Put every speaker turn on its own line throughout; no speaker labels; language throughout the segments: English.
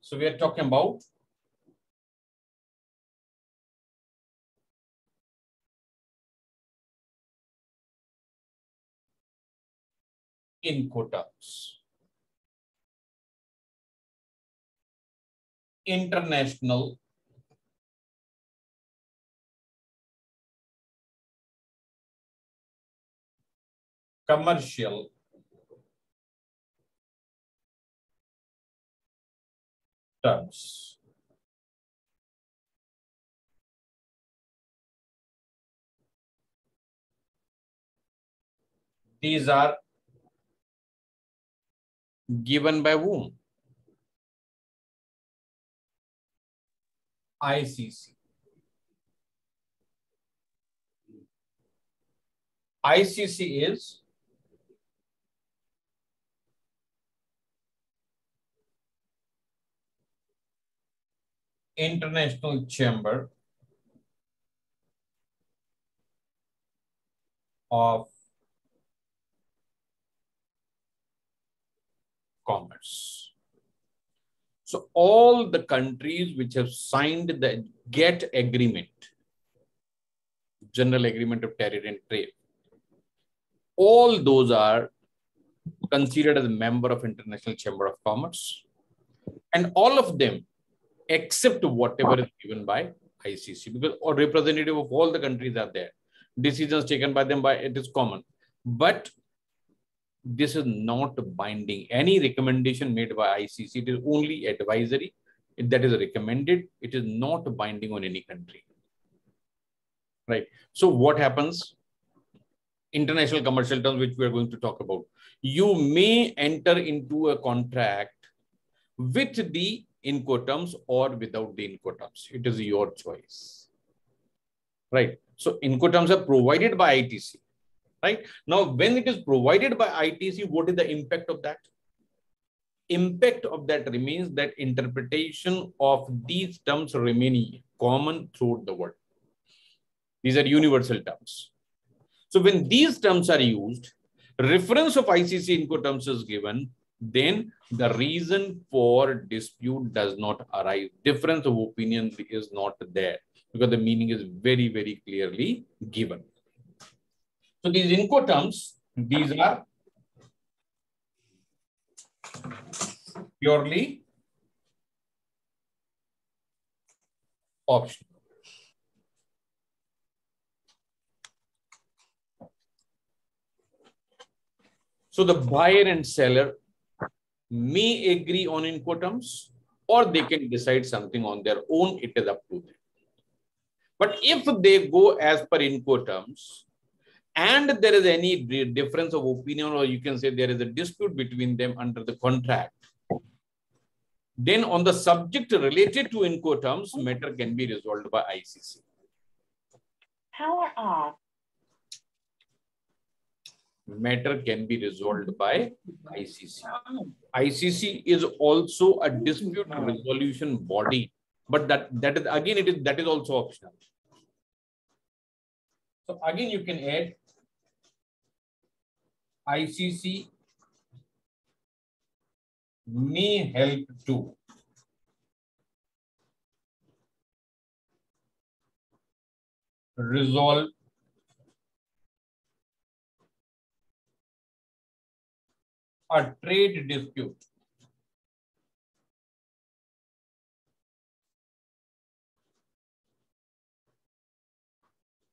So we are talking about Incoterms. International commercial terms. These are given by whom? ICC. ICC is International Chamber of Commerce. So all the countries which have signed the GATT agreement, General Agreement of Tariff and Trade, all those are considered as a member of International Chamber of Commerce. And all of them except whatever is given by ICC, because or representative of all the countries are there. Decisions taken by them by it is common, but this is not binding. Any recommendation made by ICC, it is only advisory. That is recommended. It is not binding on any country. Right. So what happens? International commercial terms, which we are going to talk about. You may enter into a contract with the Incoterms or without the Incoterms. It is your choice. Right. So Incoterms are provided by ITC. Right. Now, when it is provided by ITC, what is the impact of that? Impact of that remains that interpretation of these terms remain common throughout the world. These are universal terms. So when these terms are used, reference of ICC Incoterms is given then the reason for dispute does not arise. Difference of opinion is not there because the meaning is very, very clearly given. So these Incoterms, these are purely optional. So the buyer and seller may agree on Incoterms or they can decide something on their own. It is up to them. But if they go as per Incoterms and there is any difference of opinion or you can say there is a dispute between them under the contract, then on the subject related to Incoterms, matter can be resolved by ICC.
Power off uh,
matter can be resolved by ICC. ICC ah. is also a dispute ah. resolution body, but that that is again it is that is also optional. So again you can add ICC may help to resolve a trade dispute.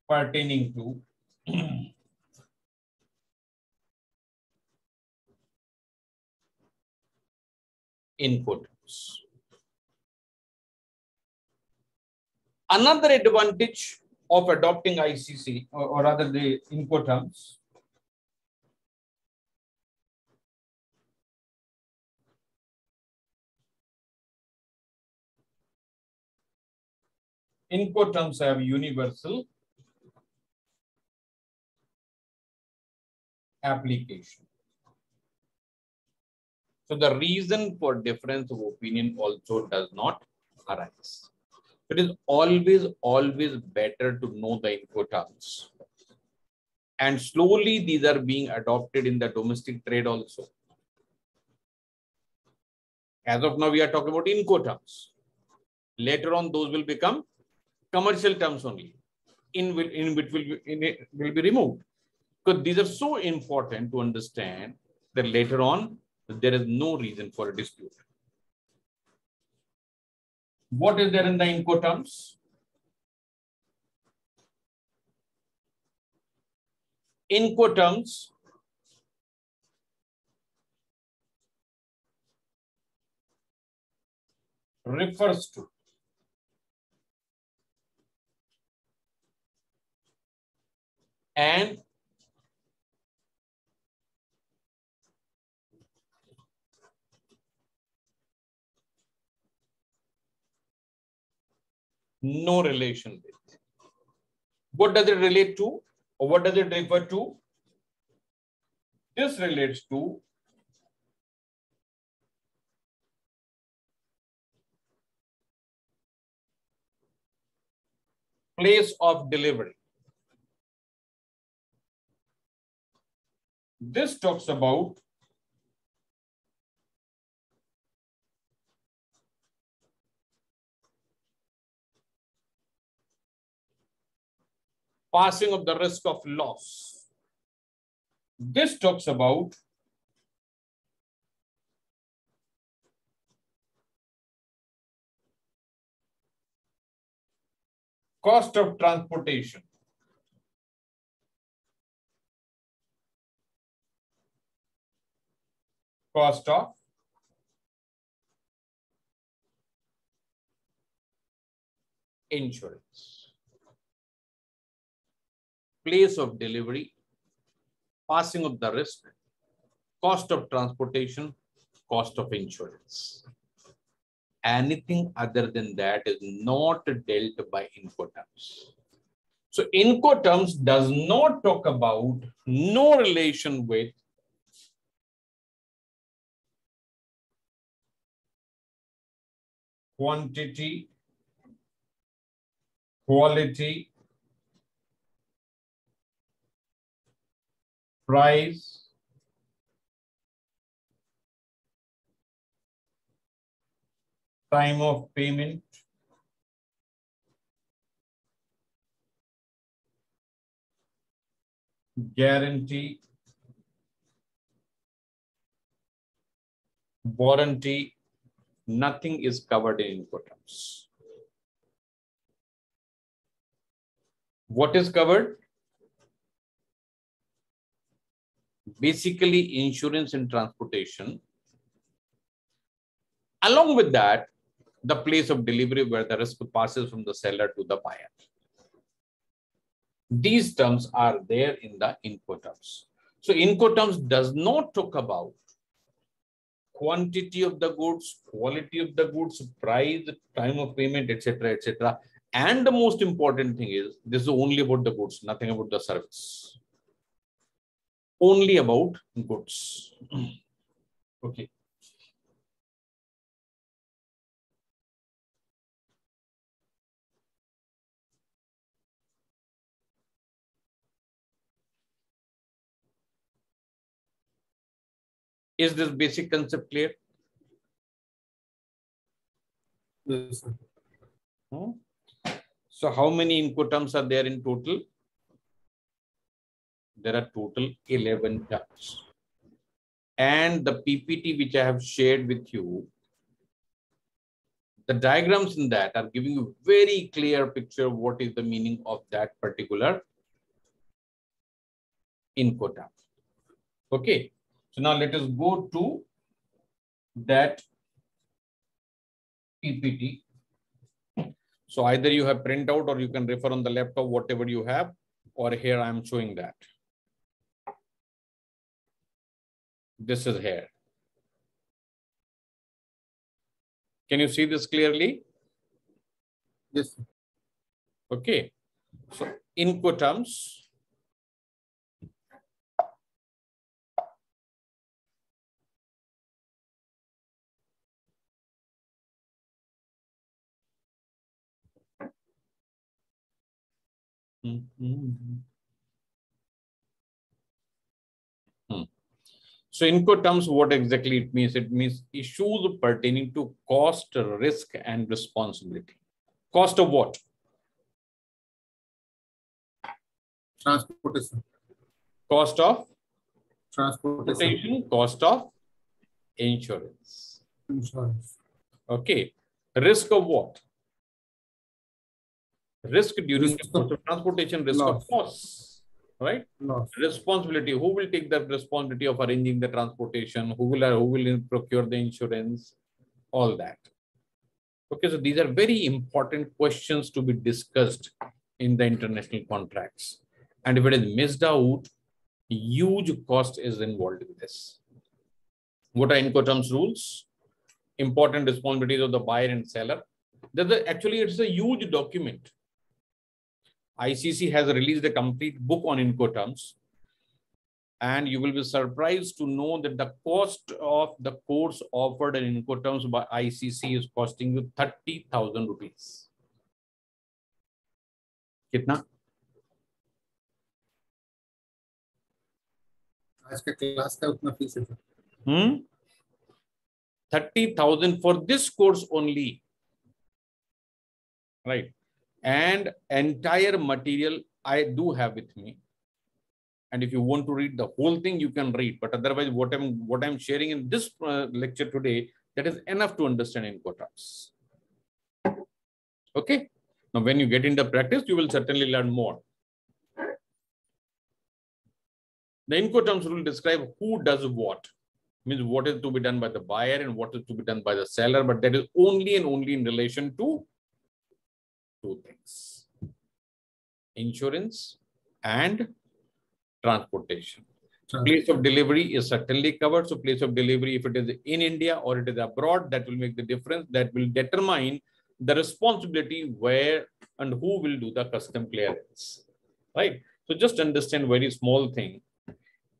pertaining to Incoterms. Another advantage of adopting ICC or, or rather the Incoterms Incoterms have universal application. So the reason for difference of opinion also does not arise. It is always, always better to know the Incoterms. And slowly these are being adopted in the domestic trade also. As of now, we are talking about INCO terms. Later on, those will become commercial terms only. In, will, in which will be, in it will be removed. Because these are so important to understand that later on, there is no reason for a dispute. What is there in the INCO terms? INCO terms refers to and no relation with. What does it relate to? Or what does it refer to? This relates to place of delivery. This talks about passing of the risk of loss. This talks about cost of transportation. Cost of? Insurance. Place of delivery, passing of the risk, cost of transportation, cost of insurance. Anything other than that is not dealt by Incoterms. So Incoterms does not talk about no relation with quantity, quality, price, time of payment, guarantee, warranty, nothing is covered in Incoterms. What is covered? Basically, insurance and transportation. Along with that, the place of delivery where the risk passes from the seller to the buyer. These terms are there in the Incoterms. So Incoterms does not talk about quantity of the goods, quality of the goods, price, time of payment, etc., etc. And the most important thing is this is only about the goods, nothing about the service. Only about goods. okay. Is this basic concept clear?
Yes, sir.
Hmm? So how many Incoterms are there in total? There are total 11 terms. And the PPT which I have shared with you, the diagrams in that are giving you very clear picture of what is the meaning of that particular Incoterm. Okay. So now let us go to that PPT. So either you have print out or you can refer on the laptop, whatever you have, or here I am showing that. This is here. Can you see this clearly?
Yes.
Okay. So in Incoterms. Hmm. So terms, what exactly it means? It means issues pertaining to cost, risk, and responsibility. Cost of what?
Transportation.
Cost of
transportation,
cost of insurance.
Insurance.
Okay. Risk of what? Risk during
Risk of
transportation, risk of
loss.
right?
Loss.
Responsibility. Who will take the responsibility of arranging the transportation? Who will who will procure the insurance? All that. Okay, so these are very important questions to be discussed in the international contracts. And if it is missed out, huge cost is involved in this. What are Incoterms rules? Important responsibilities of the buyer and seller. A, actually, it's a huge document. ICC has released a complete book on Incoterms. And you will be surprised to know that the cost of the course offered in Incoterms by ICC is costing you 30,000 rupees. कितना
आज का class का उतना fees है sir
Hmm? 30,000 for this course only. Right. and entire material I do have with me. And if you want to read the whole thing, you can read. But otherwise, what I'm what I'm sharing in this uh, lecture today, that is enough to understand in quotas. Okay. Now, when you get into practice, you will certainly learn more. The Incoterms rule describe who does what means what is to be done by the buyer and what is to be done by the seller, but that is only and only in relation to two things insurance and transportation. Place of delivery is certainly covered. So, place of delivery, if it is in India or it is abroad, that will make the difference. That will determine the responsibility where and who will do the custom clearance. Right. So, just understand very small thing.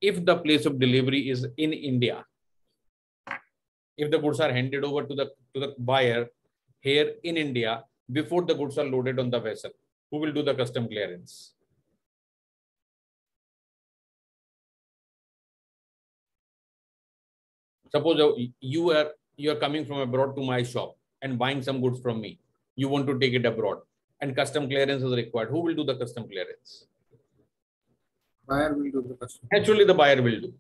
If the place of delivery is in India, if the goods are handed over to the to the buyer here in India before the goods are loaded on the vessel, who will do the custom clearance? Suppose uh, you are you are coming from abroad to my shop and buying some goods from me. You want to take it abroad, and custom clearance is required. Who will do the custom clearance?
buyer will do the custom.
Actually, the buyer will do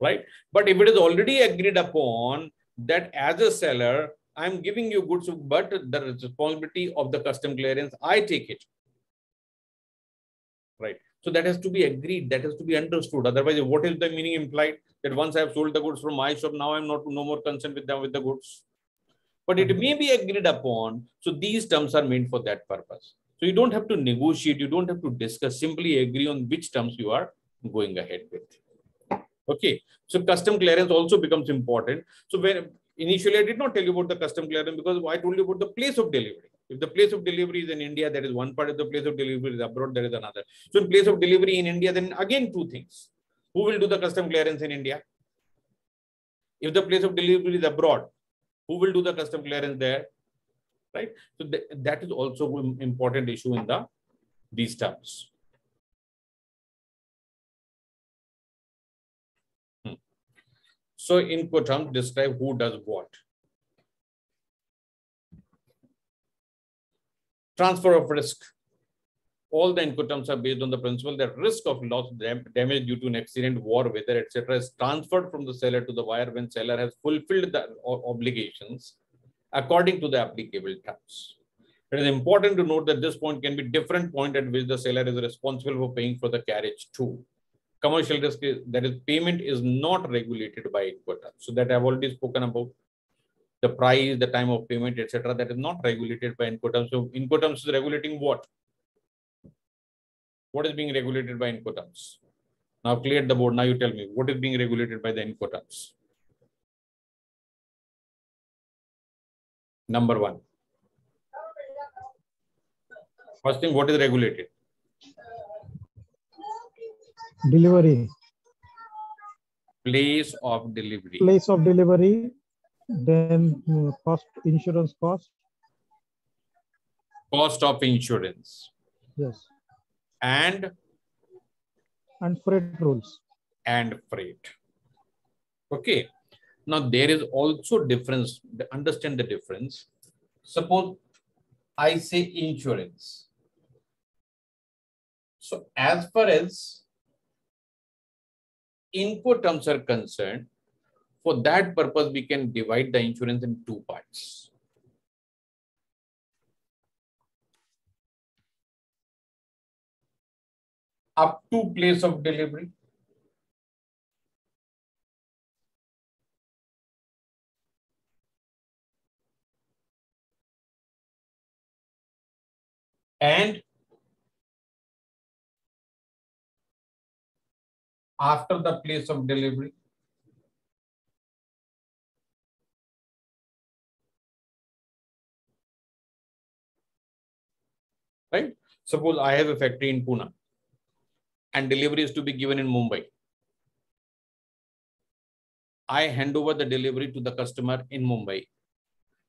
right? But if it is already agreed upon that as a seller, I'm giving you goods, but the responsibility of the custom clearance, I take it. Right. So that has to be agreed. That has to be understood. Otherwise, what is the meaning implied? That once I have sold the goods from my shop, now I'm not no more concerned with them with the goods. But it may be agreed upon. So these terms are meant for that purpose. So you don't have to negotiate. You don't have to discuss. Simply agree on which terms you are going ahead with. Okay, so custom clearance also becomes important. So when initially I did not tell you about the custom clearance because I told you about the place of delivery. If the place of delivery is in India, that is one part of the place of delivery is abroad, there is another. So in place of delivery in India, then again two things. Who will do the custom clearance in India? If the place of delivery is abroad, who will do the custom clearance there? Right. So th that is also an important issue in the these terms. So in terms, describe who does what. Transfer of risk. All the Incoterms are based on the principle that risk of loss, dam damage due to an accident, war, weather, etc., is transferred from the seller to the buyer when seller has fulfilled the obligations according to the applicable terms. It is important to note that this point can be different point at which the seller is responsible for paying for the carriage too commercial risk is, that is payment is not regulated by Incoterms. So that I've already spoken about the price, the time of payment, etc. That is not regulated by Incoterms. So Incoterms is regulating what? What is being regulated by Incoterms? Now cleared the board. Now you tell me what is being regulated by the Incoterms. Number one. First thing, what is regulated?
Delivery
place of delivery
place of delivery then uh, cost insurance cost
cost of insurance
yes
and
and freight rules
and freight Okay. Now there is also difference. Understand the difference. Suppose I say insurance. So as far as Incoterms are concerned, for that purpose, we can divide the insurance in two parts. Up to place of delivery. And after the place of delivery. Right? Suppose I have a factory in Pune and delivery is to be given in Mumbai. I hand over the delivery to the customer in Mumbai.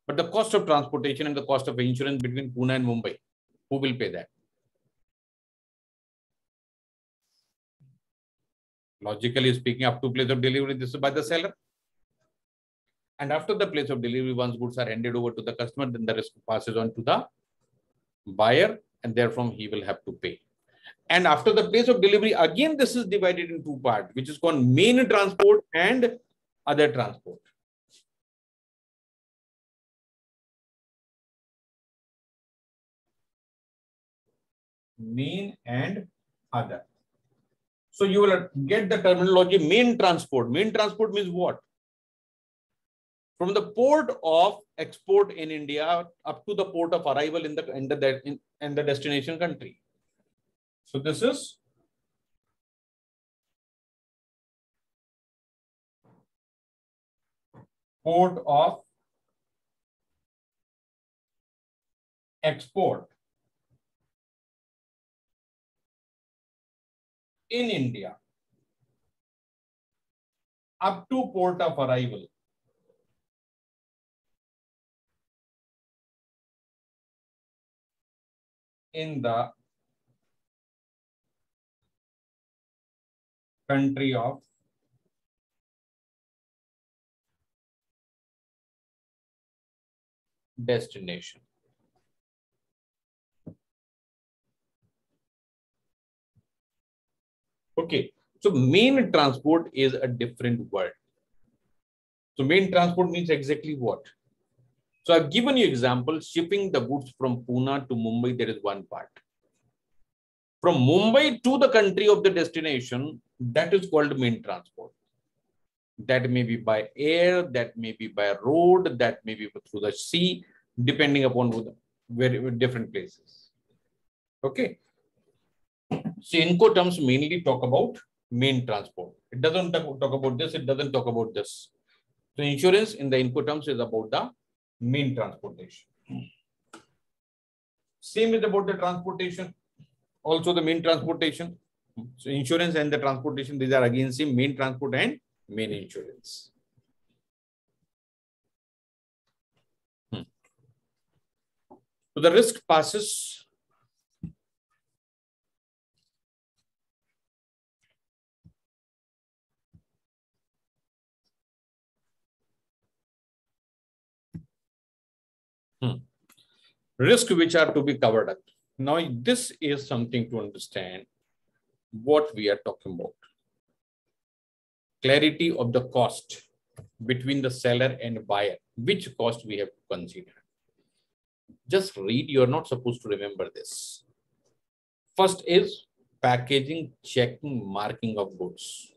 But the cost of transportation and the cost of insurance between Pune and Mumbai, who will pay that? Logically speaking, up to place of delivery, this is by the seller. And after the place of delivery, once goods are handed over to the customer, then the risk passes on to the buyer, and therefrom he will have to pay. And after the place of delivery, again, this is divided in two parts, which is called main transport and other transport. Main and other. So you will get the terminology main transport. Main transport means what? From the port of export in India up to the port of arrival in the in the, in, in the destination country. So this is port of export in India up to port of arrival. in the country of destination. Okay, so main transport is a different word. So main transport means exactly what? So I've given you example, shipping the goods from Pune to Mumbai, there is one part. From Mumbai to the country of the destination, that is called main transport. That may be by air, that may be by road, that may be through the sea, depending upon very different places. Okay. So Incoterms mainly talk about main transport. It doesn't talk about this, it doesn't talk about this. So insurance in the Incoterms is about the main transportation. Same is about the transportation. Also the main transportation. So insurance and the transportation, these are again same main transport and main insurance. Hmm. So the risk passes Risk which are to be covered up. Now, this is something to understand what we are talking about. Clarity of the cost between the seller and buyer, which cost we have to consider. Just read, you're not supposed to remember this. First is packaging, checking, marking of goods.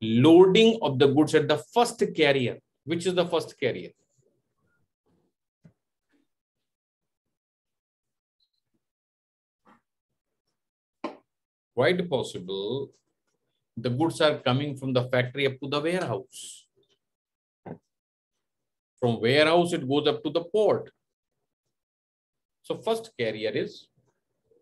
Loading of the goods at the first carrier. Which is the first carrier? Quite possible the goods are coming from the factory up to the warehouse. From warehouse, it goes up to the port. So first carrier is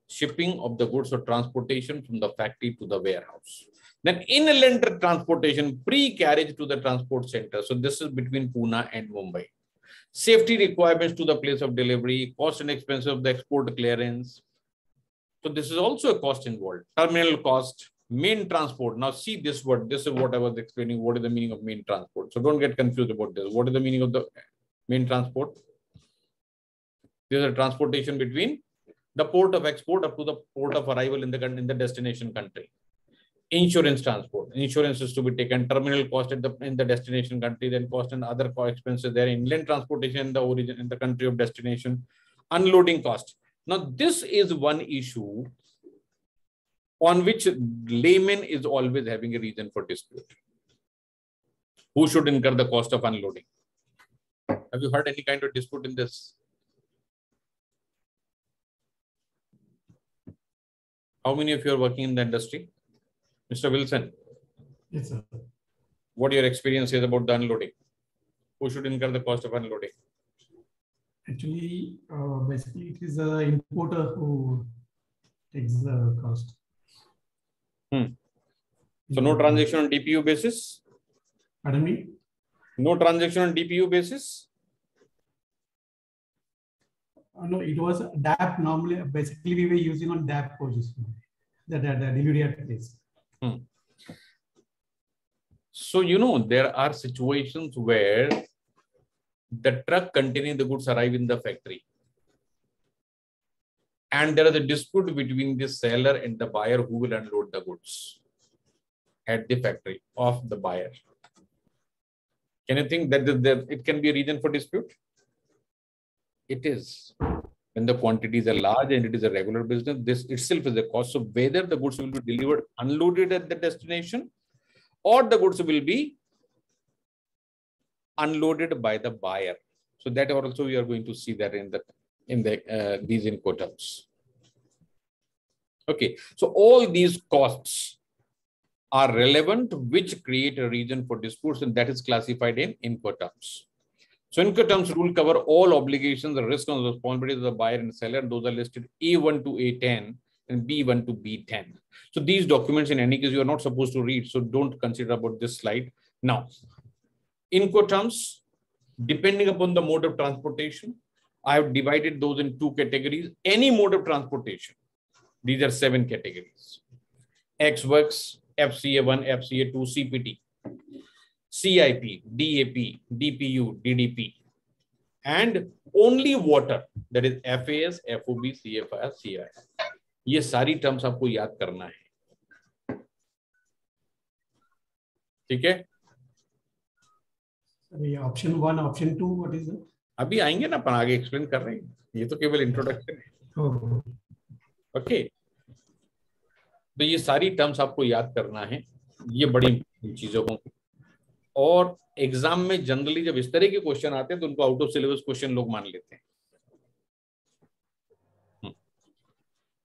shipping of the goods or transportation from the factory to the warehouse. Then inland transportation, pre-carriage to the transport center. So this is between Pune and Mumbai. Safety requirements to the place of delivery, cost and expense of the export clearance, so this is also a cost involved. Terminal cost, Main transport. Now see this word. This is what I was explaining. What is the meaning of main transport? So don't get confused about this. What is the meaning of the main transport? There's a transportation between the port of export up to the port of arrival in the in the destination country. Insurance transport. Insurance is to be taken. Terminal cost at the in the destination country, then cost and other expenses there. Inland transportation in the origin in the country of destination. Unloading cost. Now this is one issue on which layman is always having a reason for dispute. Who should incur the cost of unloading? Have you heard any kind of dispute in this? How many of you are working in the industry? Mr. Wilson,
Yes, sir.
what your experience is about the unloading? Who should incur the cost of unloading?
Actually, uh, basically it is the importer who takes the cost.
Hmm. So no transaction on DPU basis?
Pardon me?
No transaction on DPU basis?
Uh, no, it was DAP normally, basically we were using on DAP position. The, the, the delivery at place. Hmm.
So, you know, there are situations where the truck containing the goods arrive in the factory. And there is a dispute between the seller and the buyer who will unload the goods at the factory of the buyer. Can you think that it can be a reason for dispute? It is. When the quantities are large and it is a regular business, this itself is a cost. So whether the goods will be delivered unloaded at the destination or the goods will be unloaded by the buyer. So that also we are going to see that in the in the uh, these incoterms. Okay, so all these costs are relevant, which create a reason for disputes, and that is classified in incoterms. So incoterms rule cover all obligations, the risk and responsibilities of the buyer and seller. Those are listed A1 to A10 and B1 to B10. So these documents, in any case, you are not supposed to read. So don't consider about this slide. Now, incoterms, depending upon the mode of transportation, I have divided those in two categories. Any mode of transportation. These are seven categories. X works, FCA1, FCA2, CPT, CIP, DAP, DPU, DDP, and only water, that is FAS, FOB, CFR, CI. ये सारी terms आपको याद करना है ठीक है
option one option two what is
अभी आएँगे ना अपन आगे एक्सप्लेन कर रहे हैं। ये तो केवल इंट्रोडक्शन है। ओके तो ये सारी टर्म्स आपको याद करना है। ये बड़ी चीज़ों को। और एग्ज़ाम में जनरली जब इस तरह के क्वेश्चन आते हैं तो उनको आउट ऑफ़ सिलेबस क्वेश्चन लोग मान लेते हैं।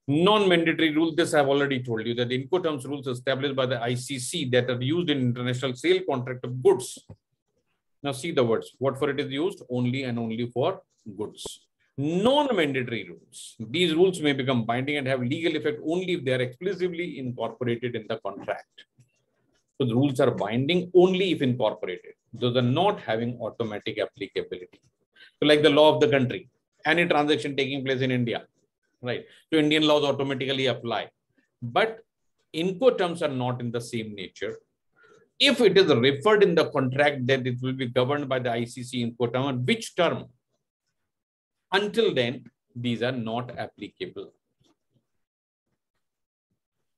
Non mandatory rule this have already told you that incoterms rules establish by the ICC that are used in international sale contract of goods now see the words. What for it is used? Only and only for goods. Non-mandatory rules. These rules may become binding and have legal effect only if they are explicitly incorporated in the contract. So the rules are binding only if incorporated. Those are not having automatic applicability. So like the law of the country. Any transaction taking place in india right? So Indian laws automatically apply. But incoterms are not in the same nature. If it is referred in the contract that it will be governed by the ICC in incoterm, which term? Until then, these are not applicable.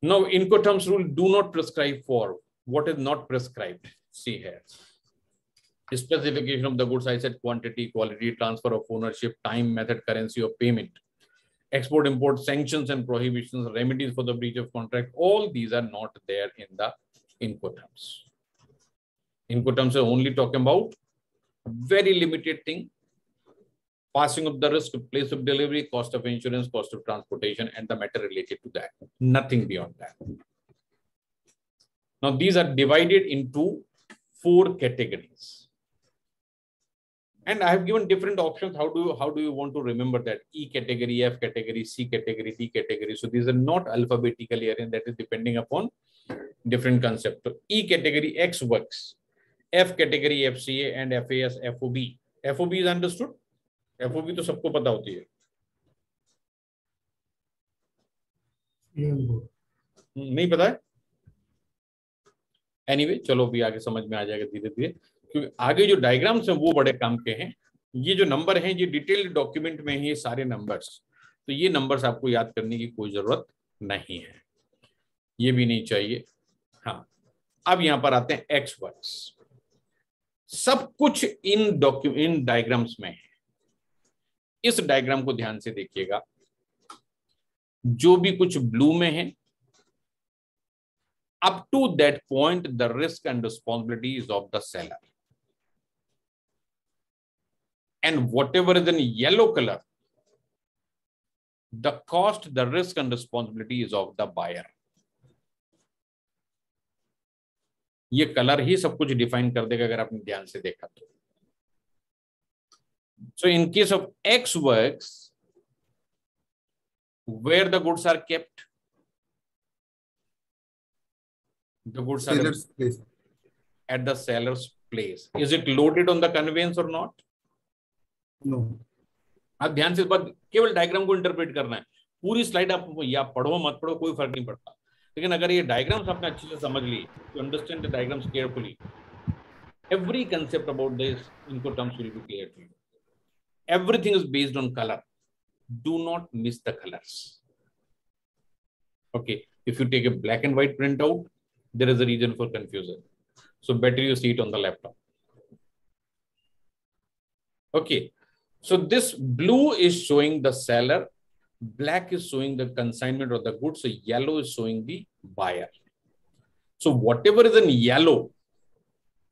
Now, incoterms rule do not prescribe for what is not prescribed. See here. Specification of the goods, I said quantity, quality, transfer of ownership, time, method, currency of payment export import sanctions and prohibitions remedies for the breach of contract all these are not there in the incoterms incoterms are only talking about very limited thing passing of the risk place of delivery cost of insurance cost of transportation and the matter related to that nothing beyond that now these are divided into four categories and I have given different options. How do you, how do you want to remember that? E category, F category, C category, D category. So these are not alphabetically arranged. That is depending upon different concept. So E category Ex Works. F category FCA and FAS FOB. FOB is understood. FOB तो सबको पता होती है।
good.
नहीं पता है? Anyway anyway, चलो अभी आगे समझ में आ जाएगा धीरे धीरे। क्योंकि आगे जो डायग्राम्स हैं वो बड़े काम के हैं। ये जो नंबर हैं ये डिटेल्ड डॉक्यूमेंट में है सारे नंबर्स तो ये नंबर्स आपको याद करने की कोई ज़रूरत नहीं है। ये भी नहीं चाहिए। हाँ अब यहाँ पर आते हैं एक्स वर्ड्स सब कुछ इन डॉक्यू इन डायग्राम्स में है। इस डायग्राम को ध्यान से देखिएगा। जो भी कुछ ब्लू में है up to that point the risk and responsibility is of the seller and whatever is in yellow colour the cost the risk and responsibility is of the buyer ये कलर ही सब कुछ डिफाइन कर देगा अगर आपने ध्यान से देखा तो। So in case of ex works where the goods are kept the goods are at the seller's place is it loaded on the conveyance और नॉट
नो
आप ध्यान से इस बात केवल डायग्राम को इंटरप्रेट करना है। पूरी स्लाइड आप या पढ़ो मत पढ़ो कोई फ़र्क नहीं पड़ता। लेकिन अगर ये डायग्राम्स आपने अच्छे से समझ ली to understand diagrams carefully every concept about this incoterms will be clear too everything is based on colour do not miss the colours okay if you take a black and white printout there is a reason for confusion so better you see it on the laptop okay so this blue is showing the seller black is showing the consignment of the goods so yellow is showing the buyer so whatever is in yellow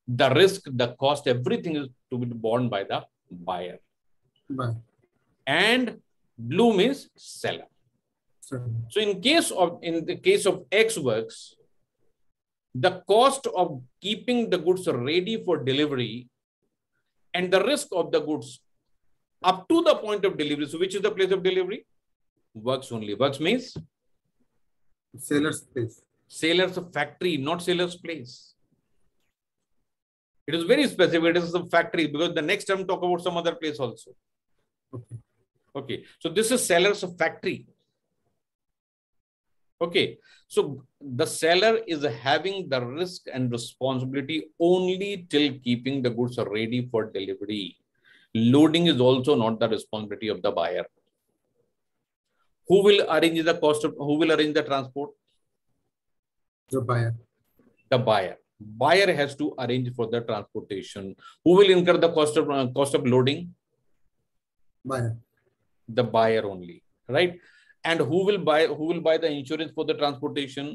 the risk the cost everything is to be borne by the buyer
Bye.
and blue means seller.
So,
So in case of in the case of Ex Works, the cost of keeping the goods ready for delivery and the risk of the goods up to the point of delivery. So which is the place of delivery? Works only. Works means
seller's place.
seller's factory, not seller's place. It is very specific. It is a factory because the next time talk about some other place also.
Okay.
Okay, so this is seller's of factory. Okay, so the seller is having the risk and responsibility only till keeping the goods ready for delivery. Loading is also not the responsibility of the buyer. Who will arrange the cost of, who will arrange the transport?
The buyer.
The buyer. Buyer has to arrange for the transportation. Who will incur the cost of, uh, cost of loading?
Buyer.
the buyer only right and who will buy who will buy the insurance for the transportation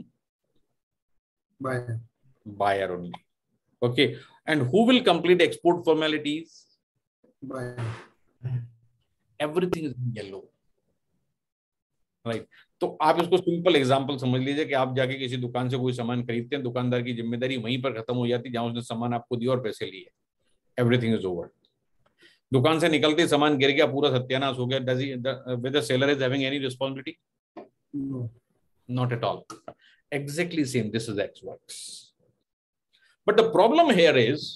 Buyer.
buyer only okay and who will complete export formalities
Buyer.
everything is in yellow right तो आप इसको simple example समझ लीजिए कि आप जाके किसी दुकान से कोई सामान खरीदते हैं दुकानदार की ज़िम्मेदारी वहीं पर खत्म हो जाती है जहाँ उसने सामान आपको दिया और पैसे लिए। एवरीथिंग इज़ ओवर दुकान से निकलते सामान गिर गया पूरा सत्यानाश हो गया। With seller is having any
responsibility
not at all exactly same this is ex work but the problem here is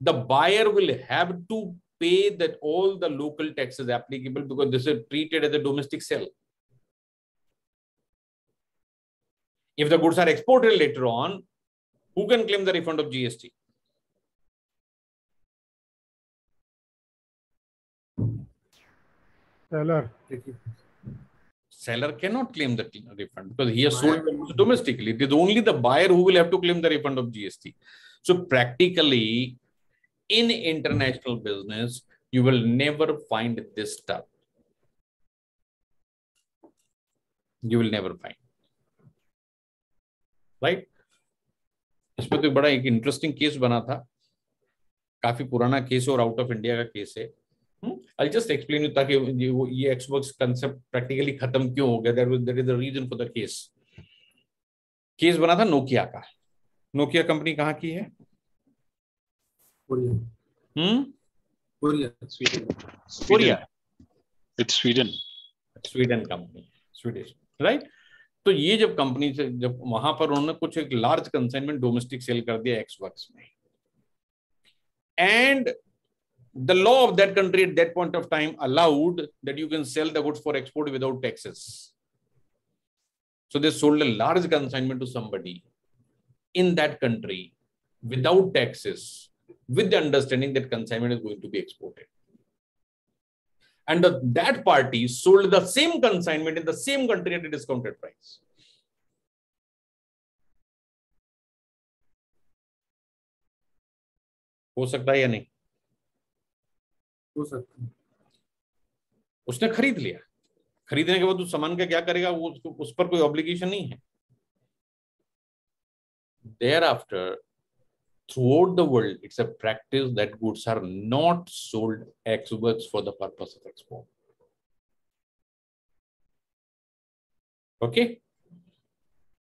the buyer will have to pay that all the local taxes applicable because this is treated as a domestic sale If the goods are exported later on, who can claim the refund of GST?
Seller.
Take it.
Seller cannot claim the refund because he has sold the domestically. It is only the buyer who will have to claim the refund of GST. So practically, in international business, you will never find this stuff. You will never find. Right? इसमें तो बड़ा एक interesting case बना था। काफ़ी पुराना case और out of India का केस है। आई जस्ट एक्सप्लेन यू ताकि ये वो- ये एक्सवर्क्स कंसेप्ट प्रैक्टिकली खत्म क्यों हो गया? There is a reason for the case case बना था नोकिया का। नोकिया कंपनी कहाँ की है.
Korea
It's Sweden
company Swedish right तो ये जब कंपनी से, जब वहाँ पर उन्होंने कुछ एक लार्ज कंसाइनमेंट डोमेस्टिक सेल कर दिया एक्स वर्क में and the law of that country at that point of time allowed that you can sell the good for export without taxes so they sold large consignment to somebody in that country without taxes with the understanding that consignment is going to be exported And the, that party sold the same consignment in the same country at a discounted price. हो सकता है या नहीं
हो सकता
उसने खरीद लिया खरीदने के बाद उस सामान का क्या करेगा वो उस पर कोई ऑब्लिगेशन नहीं है thereafter throughout the world, it's a practice that goods are not sold exports for the purpose of export. Okay.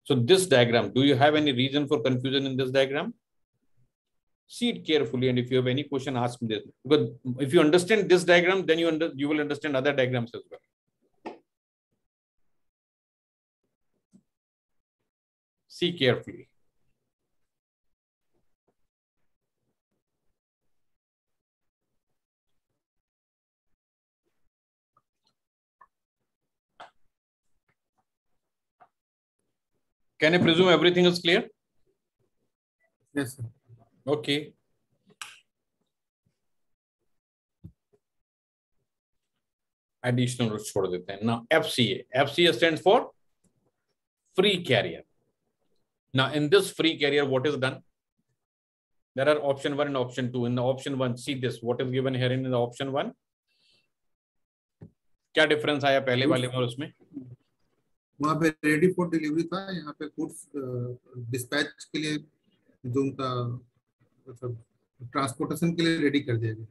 So this diagram, do you have any reason for confusion in this diagram? See it carefully, and if you have any question, ask me this. Because if you understand this diagram, then you under, you will understand other diagrams as well. See carefully. Can I presume everything is clear?
Yes, sir.
Okay. Additional छोड़ देते हैं. Now FCA. FCA stands for free carrier. Now in this free carrier, what is done? There are option one and option two. In the option one, see this. What is given here in the option one? क्या difference आया पहले वाले में और उसमें
वहाँ पे ready for delivery था, यहाँ पे गुड्स डिस्पैच के लिए जो उनका मतलब ट्रांसपोर्टेशन के लिए रेडी कर दिया गया।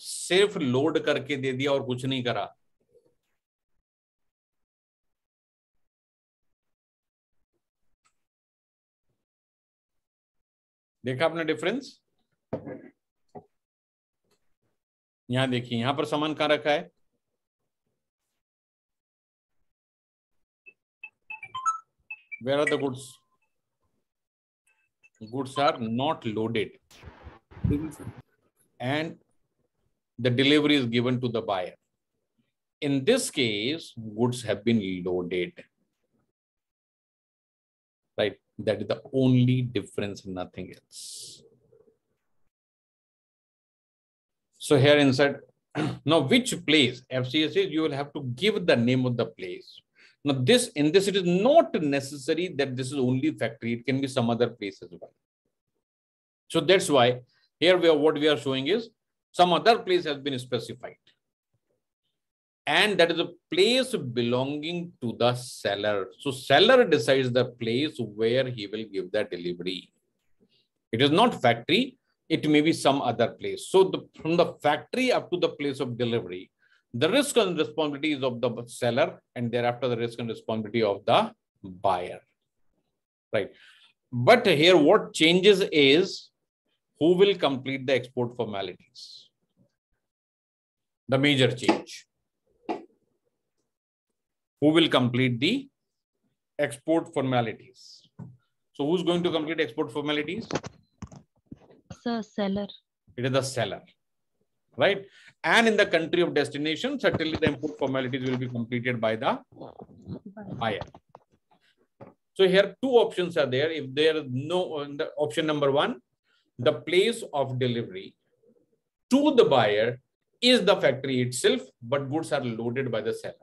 सिर्फ़ लोड करके दे दिया और कुछ नहीं करा। देखा आपने डिफरेंस यहाँ देखिए, यहाँ पर सामान कहाँ रखा है? Where are the goods? Goods are not loaded. And the delivery is given to the buyer. In this case, goods have been loaded. Right? That is the only difference, nothing else. So here inside, now which place? FCA is. you will have to give the name of the place. Now this, in this, it is not necessary that this is only factory. It can be some other place as well. So that's why here we are, what we are showing is some other place has been specified. And that is a place belonging to the seller. So seller decides the place where he will give the delivery. It is not factory. It may be some other place. So the, from the factory up to the place of delivery, the risk and responsibility is of the seller and thereafter the risk and responsibility of the buyer. Right. But here what changes is who will complete the export formalities? The major change. Who will complete the export formalities? So who's going to complete export formalities?
Sir, seller.
It is the seller, right? And in the country of destination, certainly the import formalities will be completed by the buyer. So here two options are there. If there is no, uh, the option number one, the place of delivery to the buyer is the factory itself, but goods are loaded by the seller.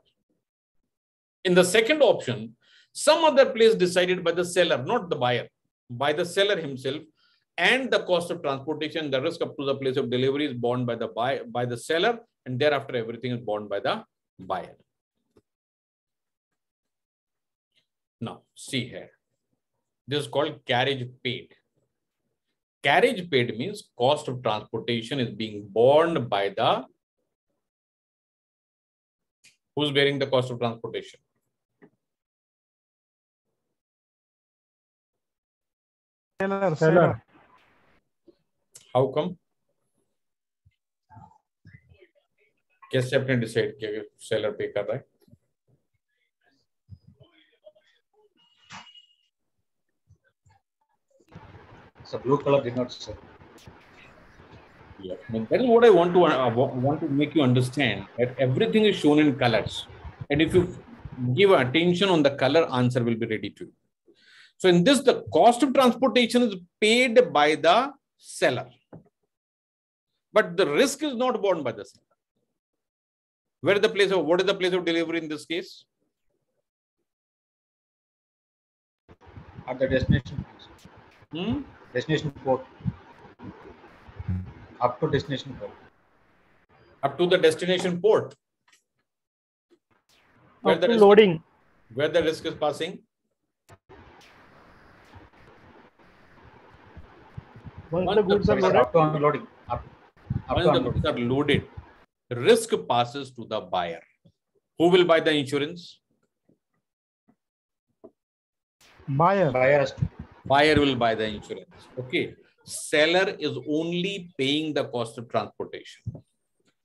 In the second option, some other place decided by the seller, not the buyer, by the seller himself, and the cost of transportation, the risk up to the place of delivery is borne by the buy by the seller, and thereafter everything is borne by the buyer. Now, see here. This is called carriage paid. Carriage paid means cost of transportation is being borne by the who's bearing the cost of transportation.
Seller, seller
How come? कैसे आपने decide किया कि seller पे कर रहा है
So blue color did not show.
Yeah, but that is what I want to uh, wa- want to make you understand that everything is shown in colors, and if you give attention on the color, answer will be ready to you. So in this, the cost of transportation is paid by the seller. But the risk is not borne by the seller. Where is the place of what is the place of delivery in this case?
At the destination, place.
Hmm?
destination port. Up to destination port.
Up to the destination port. Where
Up
the
to
risk,
loading.
where the risk is passing.
Once
Once
the
the
goods are loaded,
up to unloading. Up, up
Once the
unloading.
goods are loaded, risk passes to the buyer. Who will buy the insurance?
Buyer.
Buyer
Buyer will buy the insurance. Okay. Seller is only paying the cost of transportation.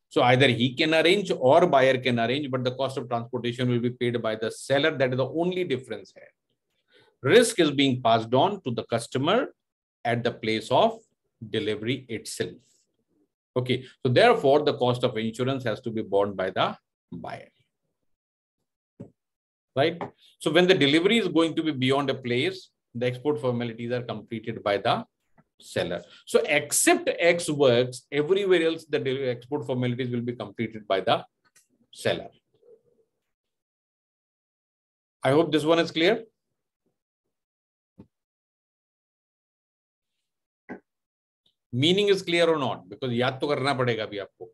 So either he can arrange or buyer can arrange, but the cost of transportation will be paid by the seller. That is the only difference here. Risk is being passed on to the customer at the place of delivery itself. Okay. So therefore, the cost of insurance has to be borne by the buyer. Right. So when the delivery is going to be beyond a place, the export formalities are completed by the seller. So except Ex Works, everywhere else the export formalities will be completed by the seller. I hope this one is clear. Meaning is clear or not? Because याद तो करना पड़ेगा अभी आपको.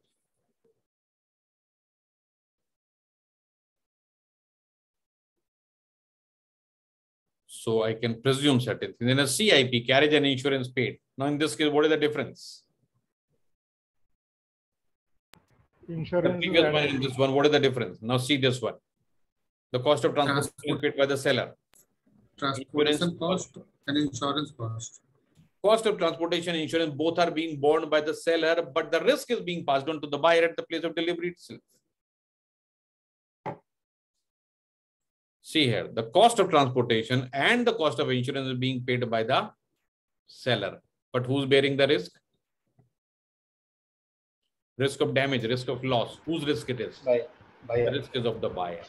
So I can presume certain things. In a CIP, carriage and insurance paid. Now in this case, what is the difference? The
Insurance. is
previous one
added.
and this one, what is the difference? Now see this one. The cost of transportation is
Transport.
paid by the seller.
Transportation
Insurance
cost and insurance cost.
Cost of transportation insurance both are being borne by the seller, but the risk is being passed on to the buyer at the place of delivery itself. See here, the cost of transportation and the cost of insurance is being paid by the seller. But who's bearing the risk? Risk of damage, risk of loss. Whose risk it is?
buy,
The risk is of the buyer.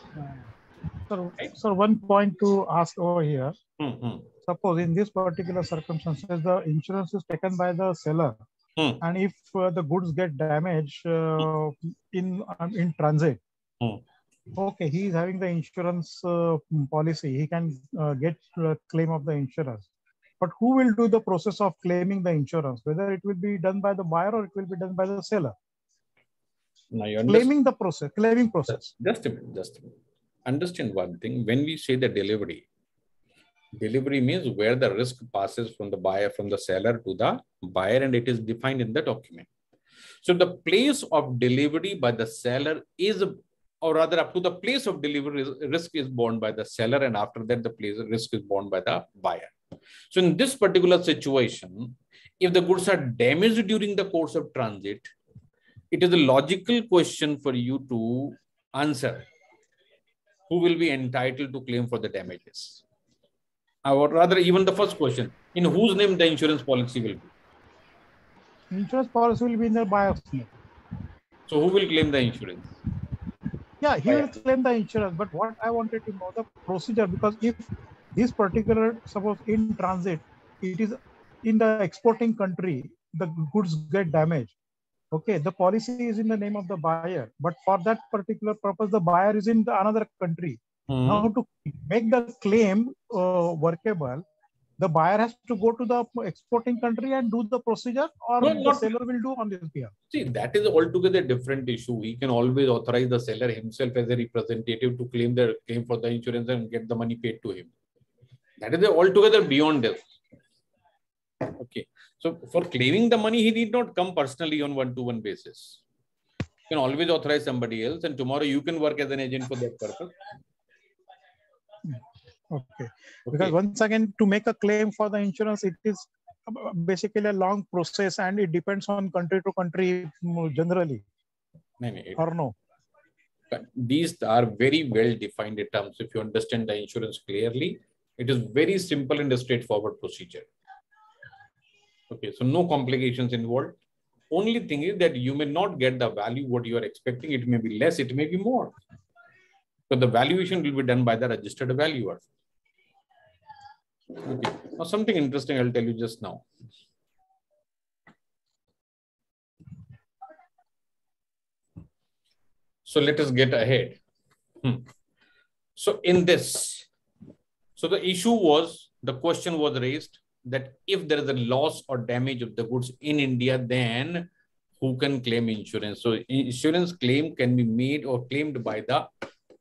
So, so one point to ask over here.
Hmm, hmm.
Suppose in this particular circumstances, the insurance is taken by the seller.
Hmm.
And if uh, the goods get damaged uh, in um, in transit,
Hmm.
okay, he is having the insurance uh, policy. He can uh, get uh, claim of the insurance. But who will do the process of claiming the insurance? Whether it will be done by the buyer or it will be done by the seller.
Now you.
Claiming the process, claiming process.
Just a minute, just a minute. Understand one thing. When we say the delivery, delivery means where the risk passes from the buyer, from the seller to the buyer, and it is defined in the document. So the place of delivery by the seller is, or rather, up to the place of delivery, risk is borne by the seller, and after that, the place risk is borne by the buyer. So in this particular situation, if the goods are damaged during the course of transit, it is a logical question for you to answer who will be entitled to claim for the damages or rather even the first question in whose name the insurance policy will be
Insurance policy will be in the buyer's name.
so who will claim the insurance
Yeah, he will claim the insurance. But what I wanted to know the procedure because if this particular suppose in transit, it is in the exporting country, the goods get damaged. Okay, the policy is in the name of the buyer, but for that particular purpose, the buyer is in the another country. Now to make the claim uh, workable, the buyer has to go to the exporting country and do the procedure, or
No,
the
not-
seller will do on this behalf.
see that is altogether different issue. He can always authorize the seller himself as a representative to claim the claim for the insurance and get the money paid to him. That is altogether beyond this okay. So for claiming the money he need not come personally on one to one basis. You can always authorize somebody else and tomorrow you can work as an agent for that purpose
Okay. Because
Okay.
once again, to make a claim for the insurance, it is basically a long process and it depends on country to country mm, generally,
No, no,
or no?
These are very well defined terms. If you understand the insurance clearly, it is very simple and a straightforward procedure. Okay, so no complications involved. Only thing is that you may not get the value what you are expecting. It may be less, it may be more. But the valuation will be done by the registered valuer. Okay. Now something interesting I'll tell you just now. So let us get ahead. Hmm. So in this, so the issue was, the question was raised that if there is a loss or damage of the goods in India, then who can claim insurance? So insurance claim can be made or claimed by the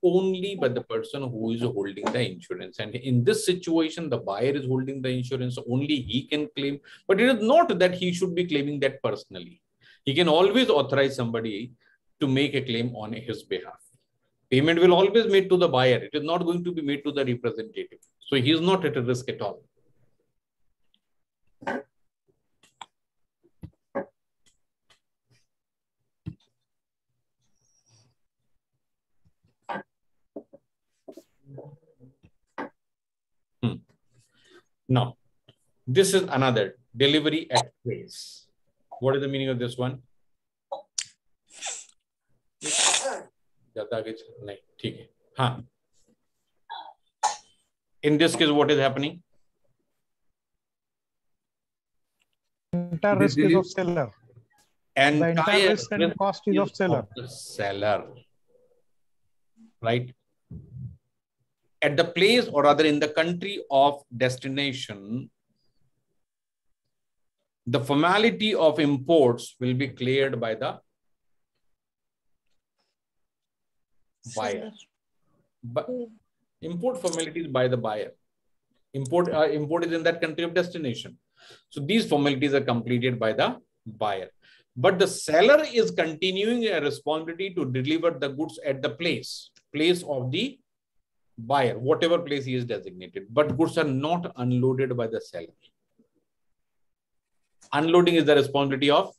only by the person who is holding the insurance. And in this situation, the buyer is holding the insurance, only he can claim. But it is not that he should be claiming that personally. He can always authorize somebody to make a claim on his behalf. Payment will always made to the buyer. It is not going to be made to the representative. So he is not at a risk at all. Hmm. Now, this is another delivery at place. What is the meaning of this one? In this case, what is happening?
Entire risk is of seller.
And
The entire risk and cost is of seller.
seller. Right? At the place or rather in the country of destination, the formality of imports will be cleared by the buyer. But import formalities by the buyer. Import uh, import is in that country of destination. So these formalities are completed by the buyer. But the seller is continuing a responsibility to deliver the goods at the place, place of the buyer, whatever place he is designated. But goods are not unloaded by the seller. Unloading is the responsibility of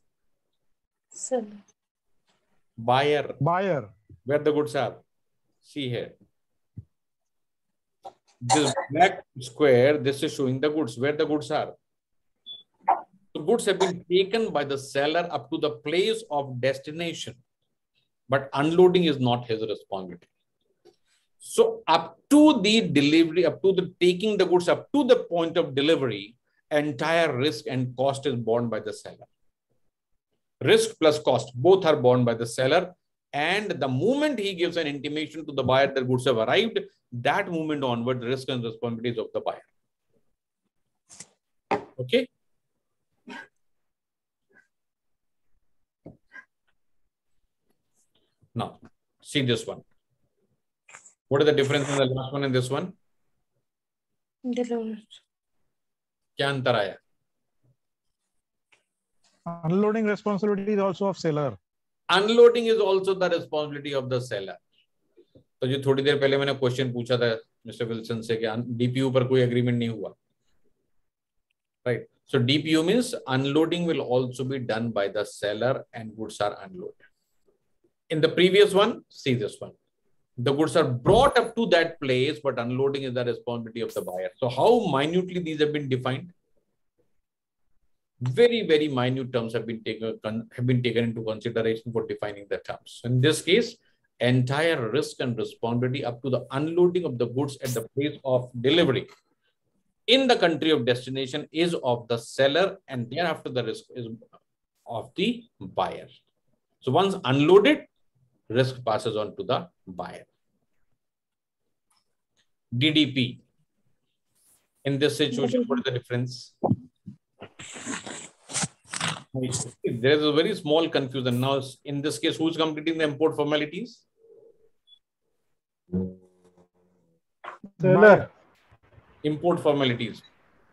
Seller.
buyer.
Buyer.
Where the goods are? See here. This black square, this is showing the goods, where the goods are. The goods have been taken by the seller up to the place of destination, but unloading is not his responsibility. So up to the delivery, up to the taking the goods up to the point of delivery, entire risk and cost is borne by the seller. Risk plus cost, both are borne by the seller. And the moment he gives an intimation to the buyer that goods have arrived, that moment onward, risk and responsibilities of the buyer. Okay. Now, see this one. What is the difference in the last one and this one?
Delivered.
क्या अंतर आया
Unloading responsibility is also of seller.
Unloading is also the responsibility of the seller तो जो थोड़ी देर पहले मैंने question पूछा था मिस्टर विल्सन से कि डीपीयू पर कोई एग्रीमेंट नहीं हुआ right so DPU means unloading will also be done by the seller and goods are unloaded in the previous one see this one the goods are brought up to that place but unloading is the responsibility of the buyer. So how minutely these have been defined? Very very minute terms have been taken have been taken into consideration for defining the terms. In this case entire risk and responsibility up to the unloading of the goods at the place of delivery in the country of destination is of the seller and thereafter the risk is of the buyer. So once unloaded risk passes on to the buyer ddp in this situation what is the difference there is a very small confusion. Now, in this case, who's completing the import formalities?
Seller.
Import formalities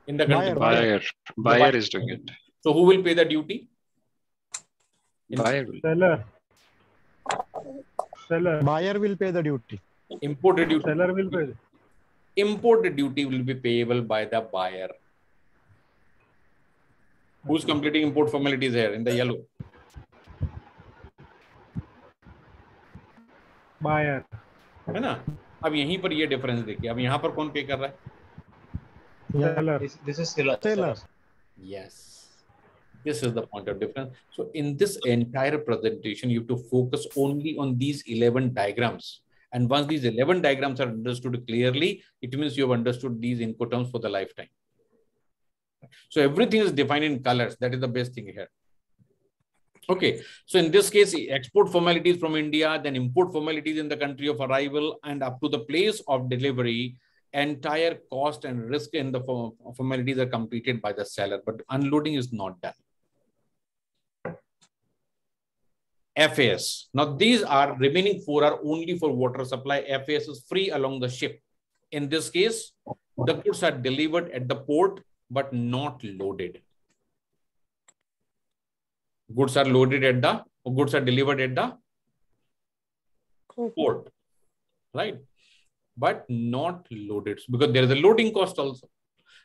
in the country.
Buyer. Buyer is doing it.
So, who will pay the duty?
Buyer will.
Seller. Seller. Buyer will pay the duty.
Imported duty.
Seller will pay.
Imported duty will be payable by the buyer. Who's completing import formalities here in the yellow?
Buyer.
है ना अब यहीं पर ये difference देखिए अब यहाँ पर कौन पे कर रहा है
Seller.
This, this is seller.
This is the point of difference. So in this entire presentation, you have to focus only on these 11 diagrams And once these 11 diagrams are understood clearly, it means you have understood these Incoterms for the lifetime. So everything is defined in colors. That is the best thing here. Okay, so in this case, export formalities from India, then import formalities in the country of arrival, and up to the place of delivery, entire cost and risk in the formalities are completed by the seller, but unloading is not done. FAS. Now these are remaining four are only for water supply. FAS is free along the ship. In this case, the goods are delivered at the port but not loaded. Goods are loaded at the goods are delivered at the port, right? But not loaded because there is a loading cost also.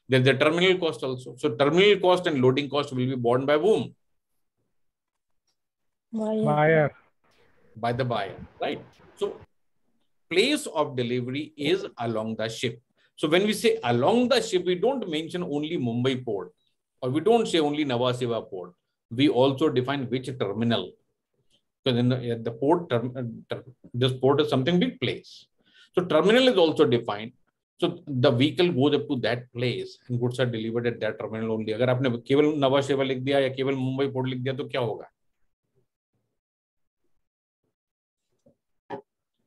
There's a terminal cost also. So terminal cost and loading cost will be borne by whom?
buyer.
buyer.
by the buyer right? So place of delivery is along the ship. So when we say along the ship we don't mention only mumbai port or we don't say only Nhava Sheva port. We also define which terminal. Because in the, uh, the port uh, this port is something big place. So terminal is also defined. So the vehicle goes up to that place and goods are delivered at that terminal only. अगर आपने केवल नवा शेवा लिख दिया या Mumbai port, port लिख दिया तो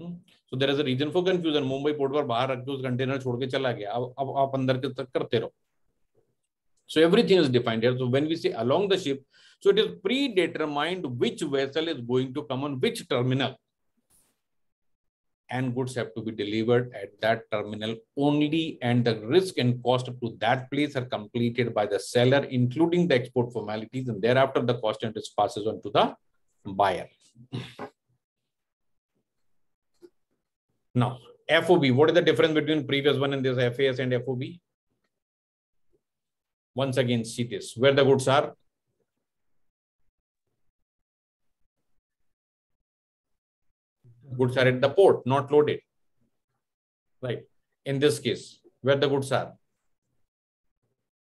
so there is a reason for confusion Mumbai port पर बाहर रख के उस कंटेनर छोड़ के चला गया अब अब आप अंदर के तक करते रहो so everything is defined here so when we say along the ship so it is predetermined which vessel is going to come on which terminal and goods have to be delivered at that terminal only and the risk and cost to that place are completed by the seller including the export formalities and thereafter the cost and risk passes on to the buyer Now, FOB, what is the difference between previous one and this FAS and FOB? Once again, see this, where the goods are. Goods are at the port, not loaded. Right. In this case, where the goods are.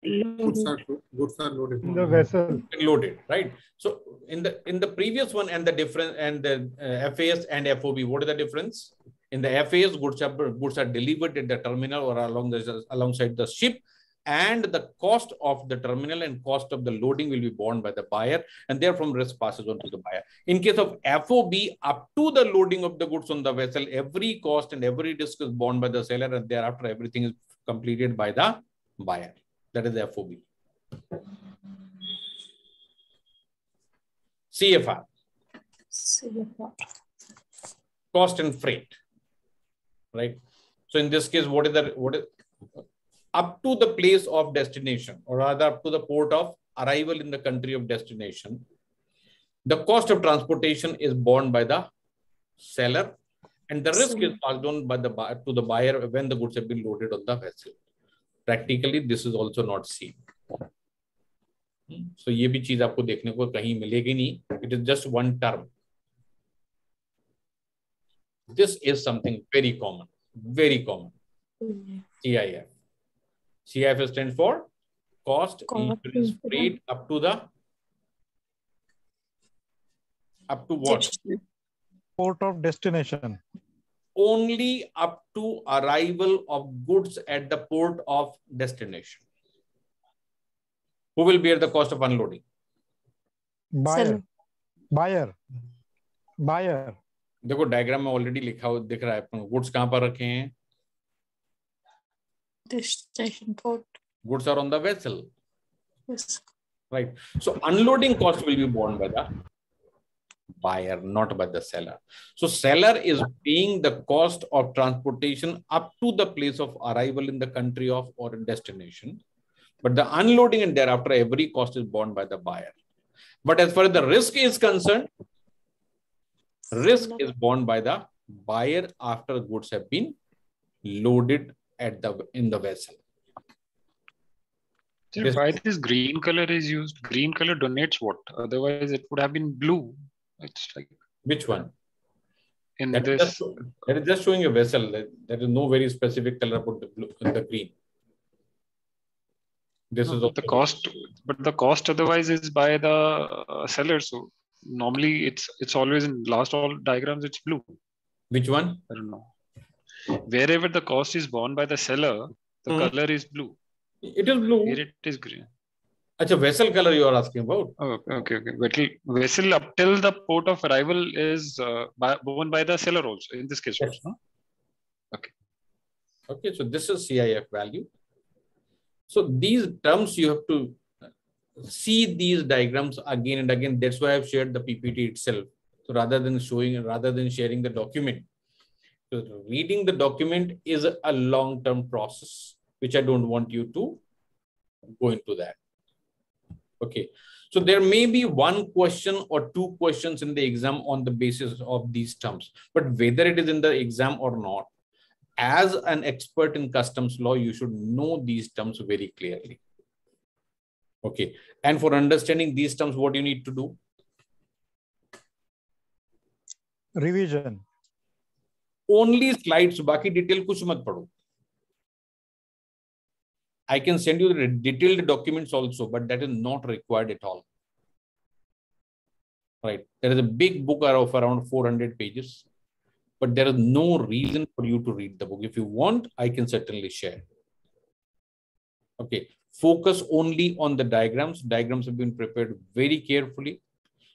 Goods are, goods are loaded.
In the vessel.
Loaded, right? So in the in the previous one and the difference and the uh, FAS and FOB, what is the difference? In the FAS, goods are, goods are delivered at the terminal or along the, alongside the ship and the cost of the terminal and cost of the loading will be borne by the buyer and therefore risk passes on to the buyer. In case of FOB, up to the loading of the goods on the vessel, every cost and every risk is borne by the seller and thereafter everything is completed by the buyer. That is the FOB. CFR.
CFR.
Cost and freight right? So in this case, what is the what is up to the place of destination, or rather up to the port of arrival in the country of destination, the cost of transportation is borne by the seller, and the risk is passed on by the to the buyer when the goods have been loaded on the vessel. Practically, this is also not seen. So ये भी चीज आपको देखने को कहीं मिलेगी नहीं. It is just one term. This is something very common, very common. CIF. CIF stands for cost, insurance freight up to the up to what?
Port of destination.
Only up to arrival of goods at the port of destination. Who will bear the cost of unloading?
Buyer. Buyer. Buyer.
देखो diagram में already लिखा हुआ दिख रहा है अपन goods कहाँ पर रखे हैं?
Destination port
goods are on the vessel right so unloading cost will be borne by the buyer not by the seller so seller is paying the cost of transportation up to the place of arrival in the country of और destination but the unloading and thereafter every cost is borne by the buyer but as for the risk is concern Risk is borne by the buyer after goods have been loaded at the in the vessel.
This, why this green color is used? Green color donates what? Otherwise, it would have been blue. It's like
which one?
In
that
this,
is just, that is just showing a vessel. There is no very specific color about the blue and the green. This
no,
is
the cost, but the cost otherwise is by the uh, seller. So normally it's it's always in last all diagrams it's blue
Which one?
I don't know. Wherever the cost is borne by the seller, the
Hmm.
color is blue.
It is blue.
Here it is green.
Acha, vessel color you are asking about.
Oh, okay, okay. Vessel, vessel up till the port of arrival is uh, by, borne by the seller also. In this case,
Yes.
also. no?
Okay, so this is CIF value. So these terms you have to see these diagrams again and again. That's why I've shared the PPT itself. So rather than showing, rather than sharing the document, so reading the document is a long-term process, which I don't want you to go into that. Okay, so there may be one question or two questions in the exam on the basis of these terms, but whether it is in the exam or not, as an expert in customs law, you should know these terms very clearly. Okay, and for understanding these terms, what you need to do?
Revision.
Only slides, baki detail kuch mat padho. I can send you the detailed documents also, but that is not required at all. Right, there is a big book of around 400 pages, but there is no reason for you to read the book. If you want, I can certainly share. Okay, focus only on the diagrams. Diagrams have been prepared very carefully.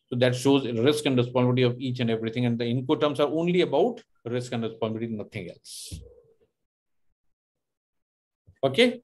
So that shows risk and responsibility of each and everything. And the Incoterms are only about risk and responsibility, nothing else. Okay.